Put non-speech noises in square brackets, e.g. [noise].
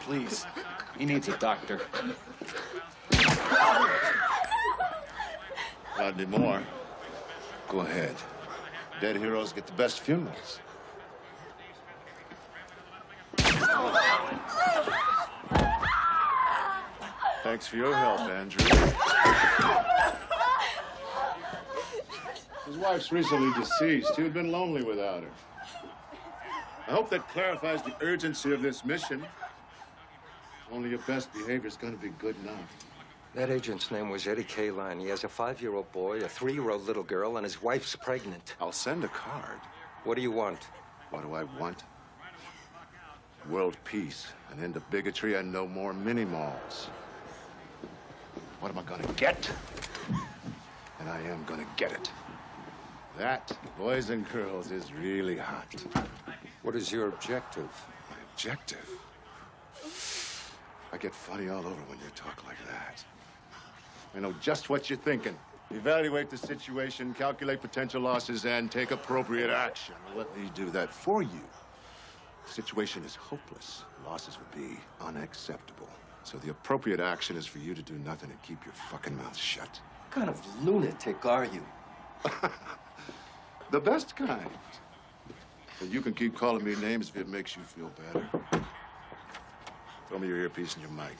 Please. He needs a doctor. Not anymore. Go ahead. Dead heroes get the best funerals. Thanks for your help, Andrew. His wife's recently deceased. He had been lonely without her. I hope that clarifies the urgency of this mission. Only your best behavior is going to be good enough. That agent's name was Eddie Kaline. He has a five-year-old boy, a three-year-old little girl, and his wife's pregnant. I'll send a card. What do you want? What do I want? World peace, an end to bigotry, and no more mini malls. What am I gonna get? And I am gonna get it. That, boys and girls, is really hot. What is your objective? My objective? I get funny all over when you talk like that. I know just what you're thinking. Evaluate the situation, calculate potential losses, and take appropriate action. Let me do that for you. The situation is hopeless. Losses would be unacceptable. So the appropriate action is for you to do nothing and keep your fucking mouth shut. What kind of lunatic are you? [laughs] The best kind. But you can keep calling me names if it makes you feel better. Throw me your earpiece and your mic.